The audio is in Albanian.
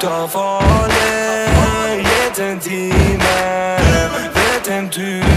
telefon e jetën time jetën ty